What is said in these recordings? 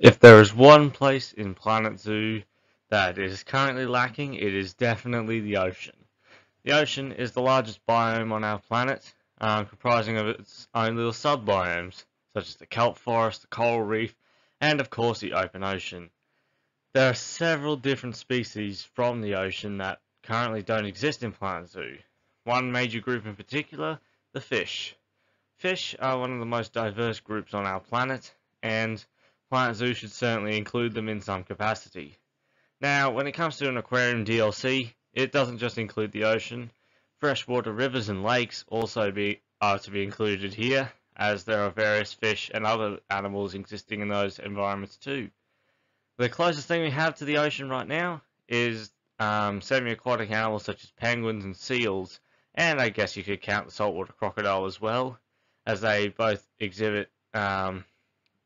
If there is one place in Planet Zoo that is currently lacking, it is definitely the ocean. The ocean is the largest biome on our planet, um, comprising of its own little sub-biomes, such as the kelp forest, the coral reef, and of course the open ocean. There are several different species from the ocean that currently don't exist in Planet Zoo. One major group in particular, the fish. Fish are one of the most diverse groups on our planet, and Planet Zoo should certainly include them in some capacity. Now, when it comes to an aquarium DLC, it doesn't just include the ocean. Freshwater rivers and lakes also be, are to be included here, as there are various fish and other animals existing in those environments too. The closest thing we have to the ocean right now is um, semi-aquatic animals such as penguins and seals, and I guess you could count the saltwater crocodile as well, as they both exhibit um,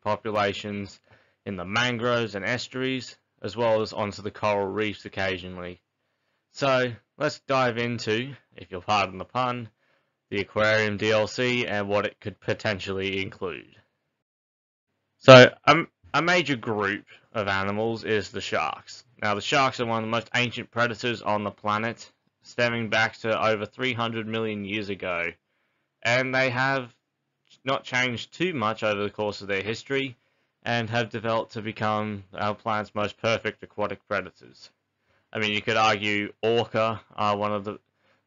populations in the mangroves and estuaries, as well as onto the coral reefs occasionally. So let's dive into, if you'll pardon the pun, the aquarium DLC and what it could potentially include. So um, a major group of animals is the sharks. Now the sharks are one of the most ancient predators on the planet, stemming back to over 300 million years ago. And they have not changed too much over the course of their history and have developed to become our planet's most perfect aquatic predators. I mean, you could argue orca are one of the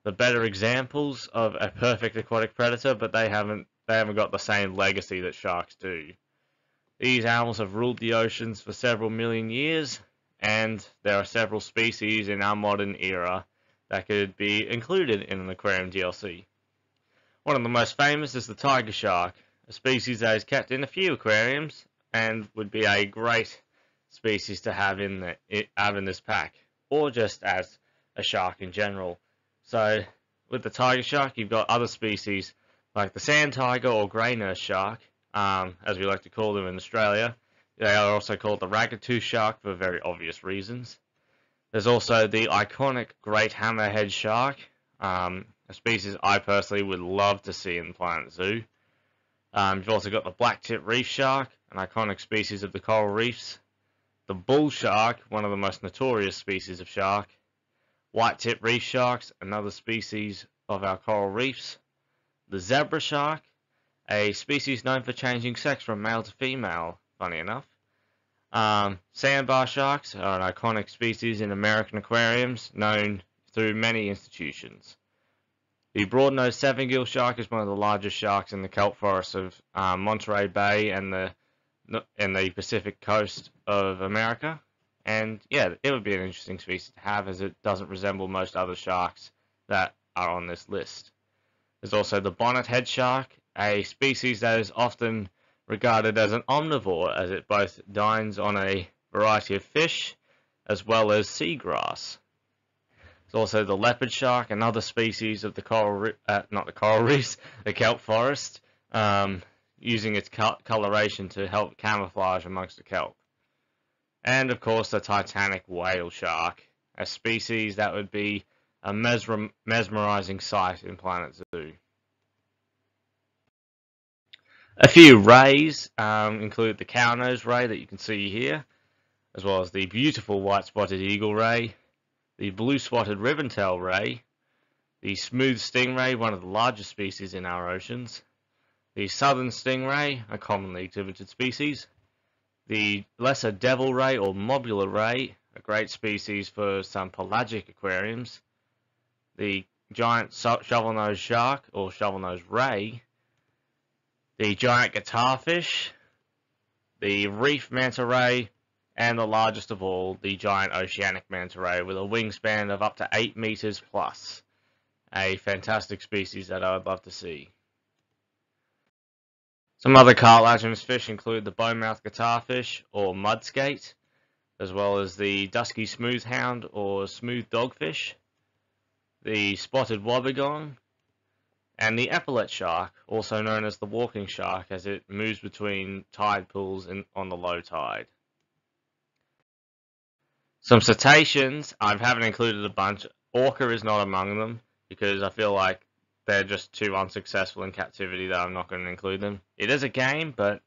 the better examples of a perfect aquatic predator, but they haven't they haven't got the same legacy that sharks do. These animals have ruled the oceans for several million years, and there are several species in our modern era that could be included in an aquarium DLC. One of the most famous is the tiger shark, a species that is kept in a few aquariums and would be a great species to have in the, have in this pack, or just as a shark in general. So with the tiger shark, you've got other species like the sand tiger or grey nurse shark, um, as we like to call them in Australia. They are also called the ragged-tooth shark for very obvious reasons. There's also the iconic great hammerhead shark, um, a species I personally would love to see in the Planet Zoo. Um, you've also got the black-tip reef shark, an iconic species of the coral reefs. The bull shark, one of the most notorious species of shark. White-tip reef sharks, another species of our coral reefs. The zebra shark, a species known for changing sex from male to female, funny enough. Um, sandbar sharks are an iconic species in American aquariums, known through many institutions. The broad-nosed seven-gill shark is one of the largest sharks in the kelp forests of um, Monterey Bay and the and the Pacific coast of America. And yeah, it would be an interesting species to have as it doesn't resemble most other sharks that are on this list. There's also the bonnet head shark, a species that is often regarded as an omnivore as it both dines on a variety of fish as well as seagrass. There's also the leopard shark, another species of the coral, uh, not the coral reefs, the kelp forest, um, using its coloration to help camouflage amongst the kelp. And of course the titanic whale shark, a species that would be a mesmerizing sight in Planet Zoo. A few rays um, include the cow-nose ray that you can see here, as well as the beautiful white-spotted eagle ray, the blue-spotted ribbon-tail ray, the smooth stingray, one of the largest species in our oceans, the southern stingray, a commonly exhibited species, the lesser devil ray or mobula ray, a great species for some pelagic aquariums, the giant shovel-nosed shark or shovel-nosed ray, the giant guitarfish, the reef manta ray, and the largest of all, the giant oceanic manta ray with a wingspan of up to 8 meters plus. A fantastic species that I would love to see. Some other cartilaginous fish include the bone-mouthed guitarfish or mudskate, as well as the dusky smoothhound or smooth dogfish, the spotted wobbegong, and the epaulet shark, also known as the walking shark, as it moves between tide pools in, on the low tide. Some cetaceans, I haven't included a bunch. Orca is not among them because I feel like they're just too unsuccessful in captivity that I'm not going to include them. It is a game, but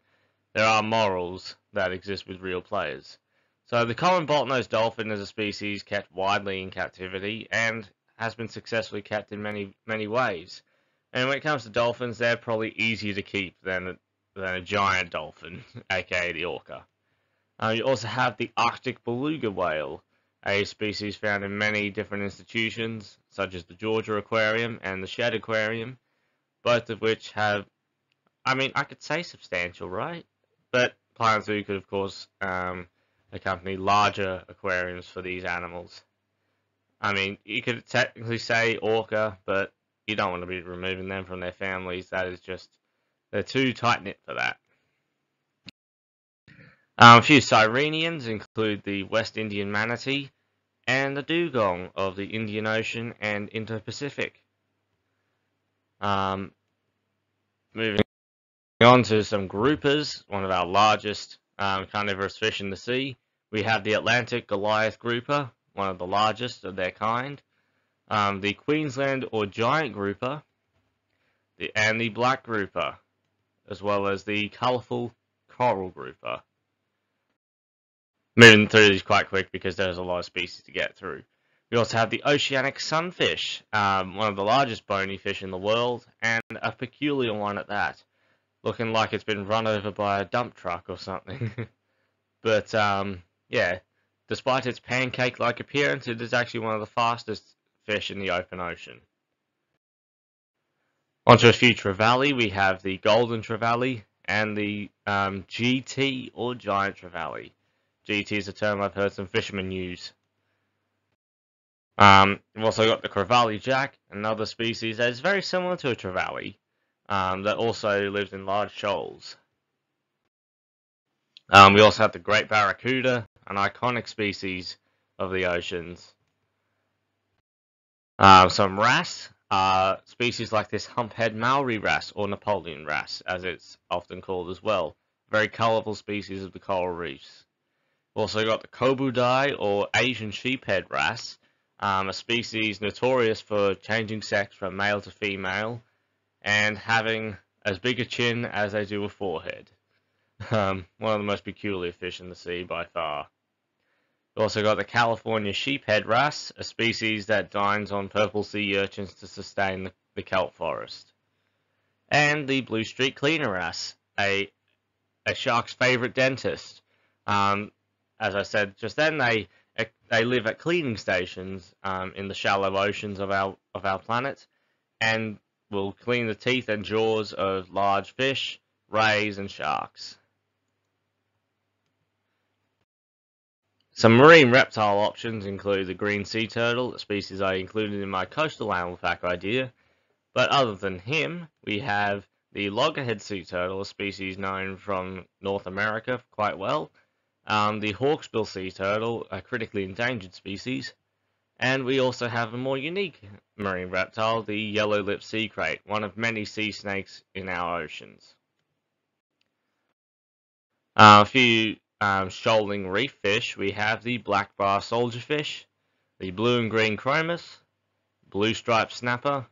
there are morals that exist with real players. So the common bottlenose dolphin is a species kept widely in captivity and has been successfully kept in many many ways. And when it comes to dolphins, they're probably easier to keep than than a giant dolphin, aka the orca. Uh, you also have the Arctic beluga whale, a species found in many different institutions, such as the Georgia Aquarium and the Shedd Aquarium, both of which have, I mean, I could say substantial, right? But Planet Zoo could, of course, um, accompany larger aquariums for these animals. I mean, you could technically say orca, but you don't want to be removing them from their families. That is just, they're too tight knit for that. Um, a few sirenians include the West Indian manatee and the dugong of the Indian Ocean and Indo-Pacific. Um, moving on to some groupers, one of our largest um, carnivorous fish in the sea. We have the Atlantic Goliath grouper, one of the largest of their kind. Um, the Queensland or giant grouper, the, and the black grouper, as well as the colourful coral grouper. Moving through these quite quick because there's a lot of species to get through. We also have the oceanic sunfish, um, one of the largest bony fish in the world, and a peculiar one at that looking like it's been run over by a dump truck or something. but um, yeah, despite its pancake-like appearance, it is actually one of the fastest fish in the open ocean. Onto a few trevally, we have the golden trevally and the um, GT or giant trevally. GT is a term I've heard some fishermen use. Um, we've also got the crevalle jack, another species that is very similar to a trevally, um, that also lives in large shoals. Um, we also have the great barracuda, an iconic species of the oceans. Uh, some wrasse, uh, species like this humphead Maori wrasse or Napoleon wrasse, as it's often called as well. Very colourful species of the coral reefs. Also got the kobudai or Asian sheephead wrasse, um, a species notorious for changing sex from male to female and having as big a chin as they do a forehead. Um, one of the most peculiar fish in the sea by far. Also got the California sheephead wrasse, a species that dines on purple sea urchins to sustain the, the kelp forest. And the blue streak cleaner wrasse, a, a shark's favorite dentist. Um, as I said just then, they they live at cleaning stations um, in the shallow oceans of our of our planet, and will clean the teeth and jaws of large fish, rays, and sharks. Some marine reptile options include the green sea turtle, a species I included in my coastal animal fact idea, but other than him, we have the loggerhead sea turtle, a species known from North America quite well, um, the hawksbill sea turtle, a critically endangered species, and we also have a more unique marine reptile, the yellow-lipped sea krait, one of many sea snakes in our oceans. Uh, a few um, shoaling reef fish, we have the black bar soldierfish, the blue and green chromis, blue striped snapper,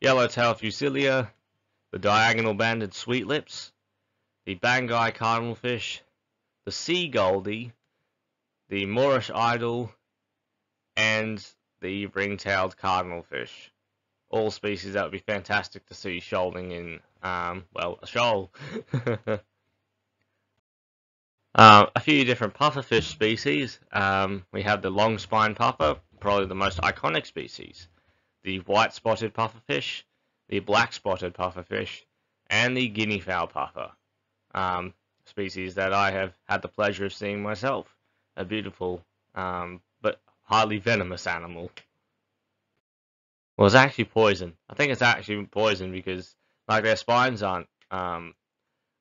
yellow-tail fusilier, the diagonal banded sweetlips, the Banggai cardinalfish, the sea goldie, the Moorish idol, and the ring-tailed cardinalfish. All species that would be fantastic to see shoaling in, um, well, a shoal. uh, a few different pufferfish species. Um, we have the long spine puffer, probably the most iconic species. The white spotted pufferfish, the black spotted pufferfish, and the guinea fowl puffer. Um, species that I have had the pleasure of seeing myself. A beautiful um, but highly venomous animal. Well, it's actually poison. I think it's actually poison because, like, their spines aren't um,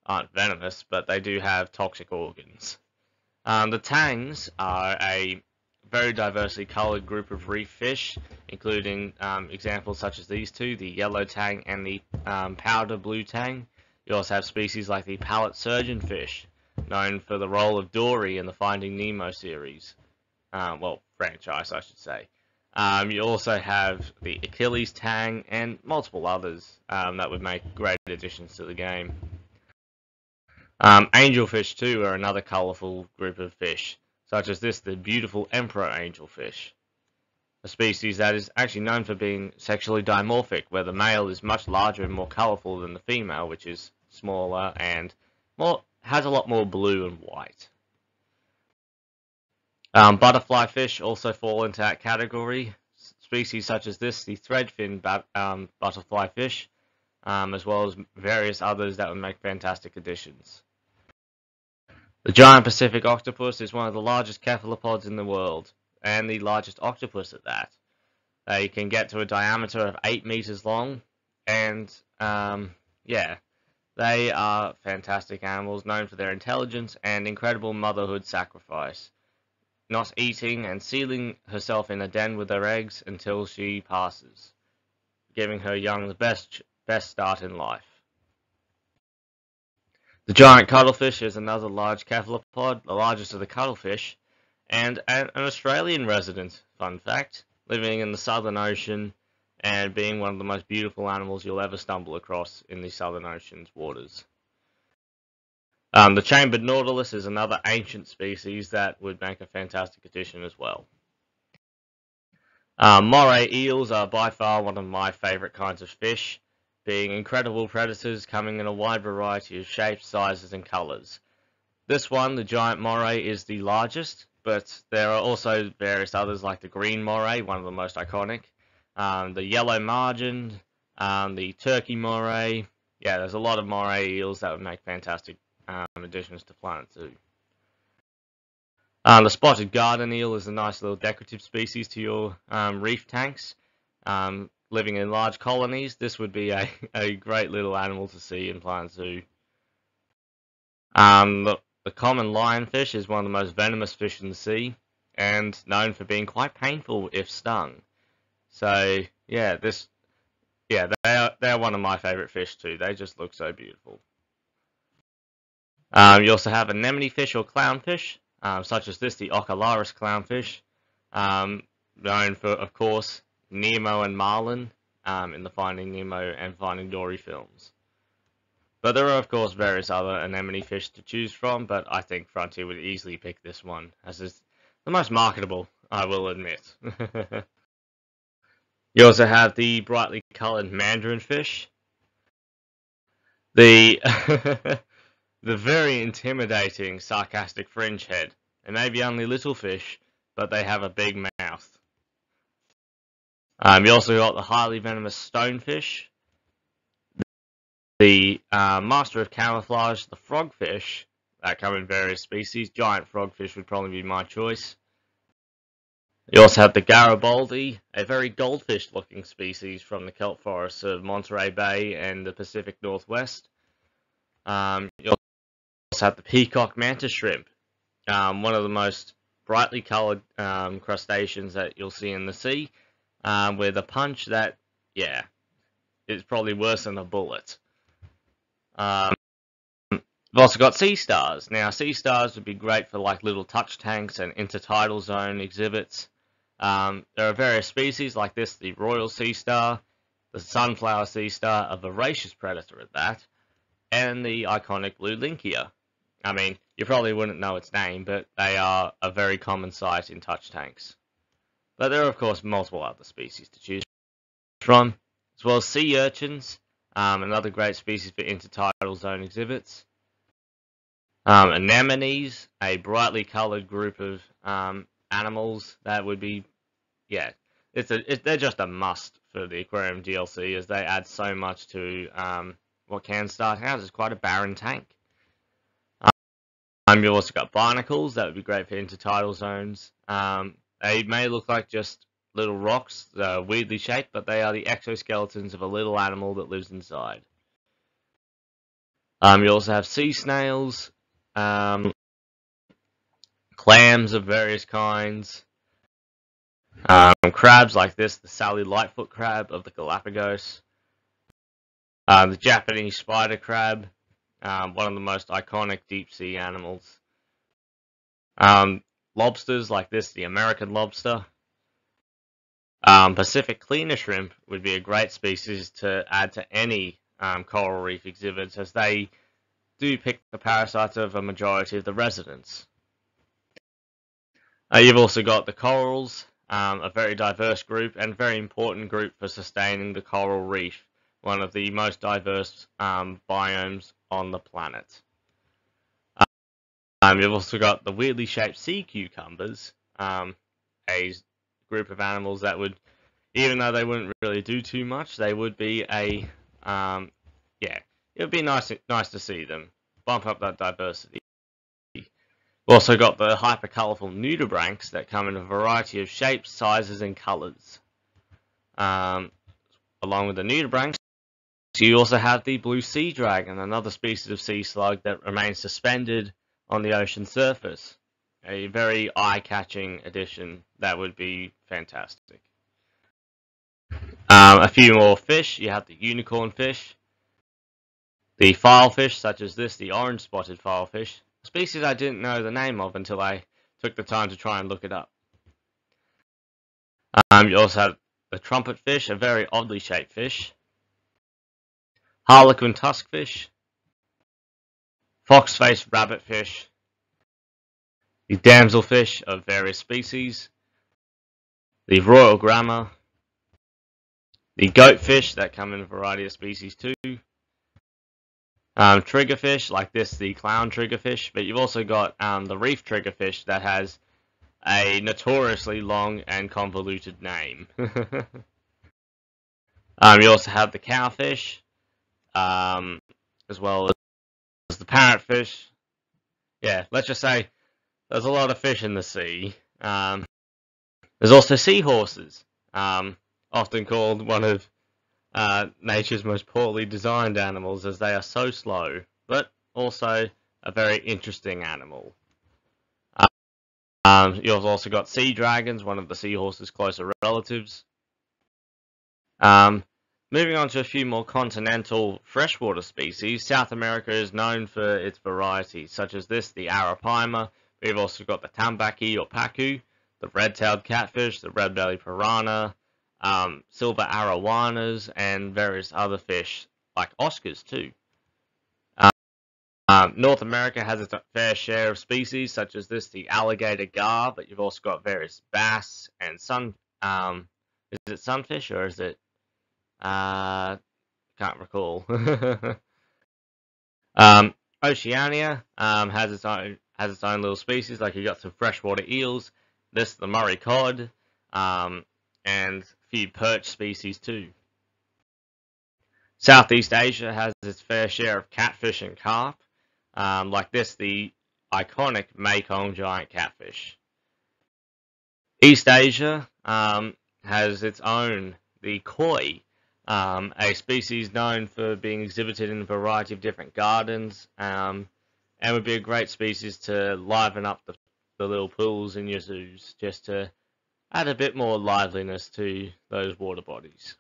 aren't venomous, but they do have toxic organs. Um, the tangs are a very diversely colored group of reef fish, including um, examples such as these two, the yellow tang and the um, powder blue tang. You also have species like the palette surgeonfish, known for the role of Dory in the Finding Nemo series. Uh, well, franchise, I should say. Um, you also have the Achilles Tang and multiple others um, that would make great additions to the game. Um, angelfish too are another colourful group of fish, such as this, the beautiful emperor angelfish, a species that is actually known for being sexually dimorphic, where the male is much larger and more colourful than the female, which is smaller and more has a lot more blue and white. Um, butterfly fish also fall into that category. Species such as this, the threadfin um, butterfly fish, um, as well as various others that would make fantastic additions. The giant Pacific octopus is one of the largest cephalopods in the world, and the largest octopus at that. They can get to a diameter of 8 meters long, and um, yeah, they are fantastic animals known for their intelligence and incredible motherhood sacrifice not eating and sealing herself in a den with her eggs until she passes, giving her young the best, best start in life. The giant cuttlefish is another large cephalopod, the largest of the cuttlefish, and an Australian resident, fun fact, living in the Southern Ocean and being one of the most beautiful animals you'll ever stumble across in the Southern Ocean's waters. Um, the chambered nautilus is another ancient species that would make a fantastic addition as well. Um, moray eels are by far one of my favourite kinds of fish, being incredible predators coming in a wide variety of shapes, sizes and colours. This one, the giant moray, is the largest, but there are also various others like the green moray, one of the most iconic, um, the yellow margin, um, the turkey moray. Yeah, there's a lot of moray eels that would make fantastic um, additions to Planet Zoo. Um, the spotted garden eel is a nice little decorative species to your um, reef tanks. Um, living in large colonies, this would be a, a great little animal to see in Planet Zoo. Um, the, the common lionfish is one of the most venomous fish in the sea and known for being quite painful if stung. So yeah, this yeah, they are they're one of my favorite fish too. They just look so beautiful. Um, you also have anemone fish or clownfish, um, such as this, the Ocellaris clownfish, um, known for, of course, Nemo and Marlin um, in the Finding Nemo and Finding Dory films. But there are, of course, various other anemone fish to choose from, but I think Frontier would easily pick this one, as it's the most marketable, I will admit. you also have the brightly coloured mandarin fish. The the very intimidating, sarcastic fringe head. They may be only little fish, but they have a big mouth. Um, you also got the highly venomous stonefish, the uh, master of camouflage, the frogfish, that come in various species. Giant frogfish would probably be my choice. You also have the Garibaldi, a very goldfish-looking species from the kelp forests of Monterey Bay and the Pacific Northwest. Um, you also have the peacock mantis shrimp, um, one of the most brightly colored um, crustaceans that you'll see in the sea, um, with a punch that, yeah, is probably worse than a bullet. Um, we've also got sea stars. Now, sea stars would be great for like little touch tanks and intertidal zone exhibits. Um, there are various species like this, the royal sea star, the sunflower sea star, a voracious predator at that, and the iconic blue linckia. I mean, you probably wouldn't know its name, but they are a very common sight in touch tanks. But there are, of course, multiple other species to choose from, as well as sea urchins, um, another great species for intertidal zone exhibits. Um, anemones, a brightly coloured group of um, animals that would be, yeah, it's a, it, they're just a must for the aquarium DLC as they add so much to um, what can start out as quite a barren tank. Um, you've also got barnacles, that would be great for intertidal zones. Um, they may look like just little rocks, uh, weirdly shaped, but they are the exoskeletons of a little animal that lives inside. Um, you also have sea snails, um, clams of various kinds, um, crabs like this, the Sally Lightfoot crab of the Galapagos, uh, the Japanese spider crab, um, one of the most iconic deep sea animals. Um, lobsters like this, the American lobster. Um, Pacific cleaner shrimp would be a great species to add to any um, coral reef exhibits as they do pick the parasites of a majority of the residents. Uh, you've also got the corals, um, a very diverse group and very important group for sustaining the coral reef, one of the most diverse um, biomes on the planet. Um, you've also got the weirdly shaped sea cucumbers, um, a group of animals that would, even though they wouldn't really do too much, they would be a, um, yeah, it would be nice, nice to see them bump up that diversity. We've also got the hyper colourful nudibranchs that come in a variety of shapes, sizes, and colours. Um, along with the nudibranchs, you also have the blue sea dragon, another species of sea slug that remains suspended on the ocean surface. A very eye-catching addition that would be fantastic. Um, a few more fish. You have the unicorn fish, the filefish, such as this, the orange spotted filefish, species I didn't know the name of until I took the time to try and look it up. Um, you also have the trumpet fish, a very oddly shaped fish, harlequin tuskfish, fox-faced rabbitfish, the damselfish of various species, the royal gramma, the goatfish that come in a variety of species too, um, triggerfish like this, the clown triggerfish, but you've also got um, the reef triggerfish that has a notoriously long and convoluted name. um, you also have the cowfish, um, as well as the parrotfish. Yeah, let's just say there's a lot of fish in the sea. Um, there's also seahorses, um, often called one of uh, nature's most poorly designed animals as they are so slow, but also a very interesting animal. Um, you've also got sea dragons, one of the seahorse's closer relatives. Um, moving on to a few more continental freshwater species, South America is known for its varieties, such as this, the arapaima. We've also got the tambaqui or pacu, the red-tailed catfish, the red-bellied piranha, um, silver arowanas, and various other fish, like Oscars too. Um, um, North America has its fair share of species, such as this, the alligator gar, but you've also got various bass and sun. Um, is it sunfish or is it? Uh, can't recall. um, Oceania um, has its own has its own little species, like you got some freshwater eels. This the Murray cod, um, and few perch species too. Southeast Asia has its fair share of catfish and carp, um, like this, the iconic Mekong giant catfish. East Asia um, has its own, the koi, um, a species known for being exhibited in a variety of different gardens, um, and would be a great species to liven up the, the little pools in your zoos, just to add a bit more liveliness to those water bodies.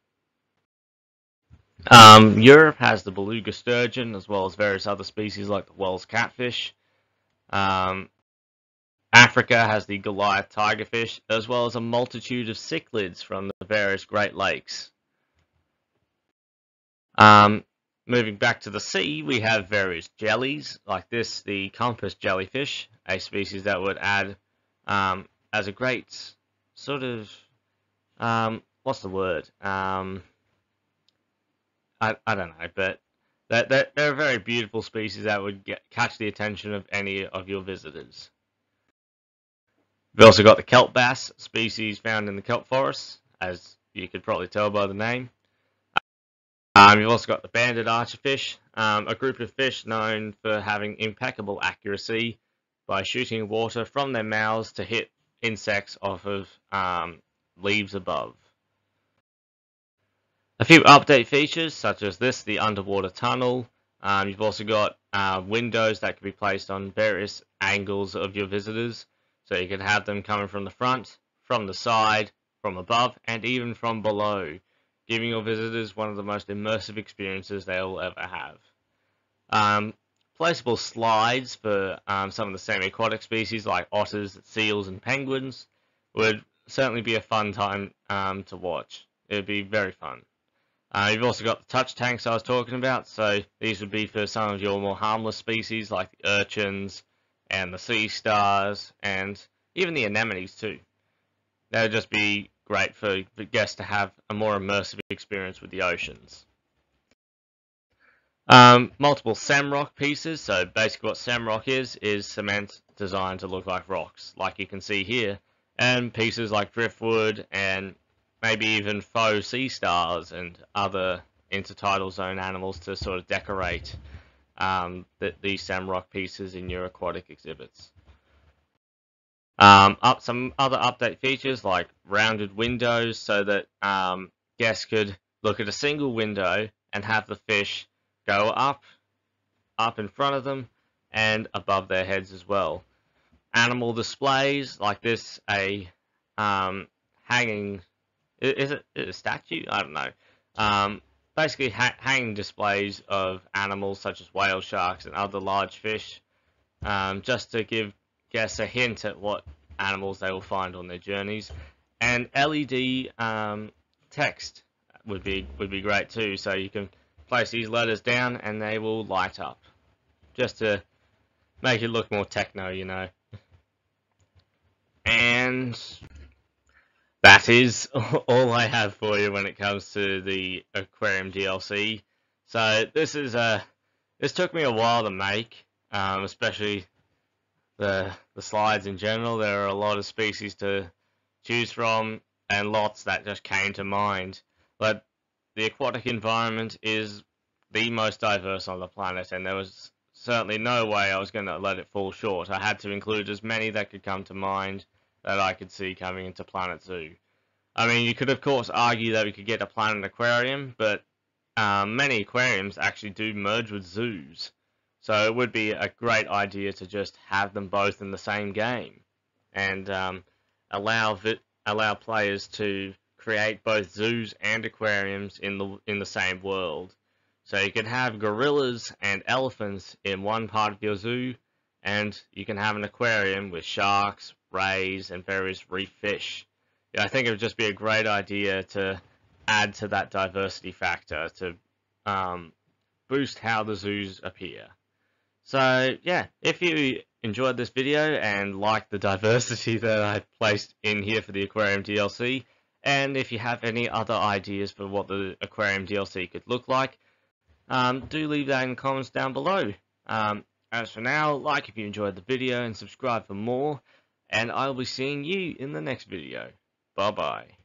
Um, Europe has the beluga sturgeon as well as various other species like the Wels catfish. Um, Africa has the Goliath tigerfish as well as a multitude of cichlids from the various Great Lakes. Um, moving back to the sea, we have various jellies like this, the compass jellyfish, a species that would add um, as a great sort of um, what's the word? Um, I I don't know, but they're, they're, they're a very beautiful species that would get, catch the attention of any of your visitors. We've also got the kelp bass species found in the kelp forests, as you could probably tell by the name. Um, you've also got the banded archerfish, um, a group of fish known for having impeccable accuracy by shooting water from their mouths to hit insects off of um, leaves above. A few update features such as this, the underwater tunnel. Um, you've also got uh, windows that can be placed on various angles of your visitors. So you can have them coming from the front, from the side, from above, and even from below, giving your visitors one of the most immersive experiences they will ever have. Um, Placeable slides for um, some of the semi-aquatic species like otters, seals, and penguins would certainly be a fun time um, to watch. It would be very fun. Uh, you've also got the touch tanks I was talking about, so these would be for some of your more harmless species like the urchins and the sea stars and even the anemones too. That would just be great for guests to have a more immersive experience with the oceans. Um, multiple Samrock pieces, so basically what Samrock is, is cement designed to look like rocks, like you can see here, and pieces like driftwood and maybe even faux sea stars and other intertidal zone animals to sort of decorate um, the, these Samrock pieces in your aquatic exhibits. Um, up some other update features like rounded windows so that um, guests could look at a single window and have the fish go up, up in front of them, and above their heads as well. Animal displays like this, a um, hanging, is it a statue? I don't know. Um, basically, ha hanging displays of animals such as whale sharks and other large fish, um, just to give guests a hint at what animals they will find on their journeys. And LED um, text would be would be great too, so you can place these letters down and they will light up. Just to make it look more techno, you know. And that is all I have for you when it comes to the aquarium DLC. So this is a this took me a while to make, um, especially the the slides in general. There are a lot of species to choose from and lots that just came to mind. But the aquatic environment is the most diverse on the planet, and there was certainly no way I was going to let it fall short. I had to include as many that could come to mind that I could see coming into Planet Zoo. I mean, you could of course argue that we could get a Planet Aquarium, but um, many aquariums actually do merge with zoos. So it would be a great idea to just have them both in the same game and um, allow allow players to create both zoos and aquariums in the in the same world. So you can have gorillas and elephants in one part of your zoo, and you can have an aquarium with sharks, rays, and various reef fish. Yeah, I think it would just be a great idea to add to that diversity factor to um, boost how the zoos appear. So yeah, if you enjoyed this video and liked the diversity that I've placed in here for the aquarium DLC, and if you have any other ideas for what the aquarium DLC could look like, um, do leave that in the comments down below. Um, as for now, like if you enjoyed the video and subscribe for more, and I'll be seeing you in the next video. Bye bye.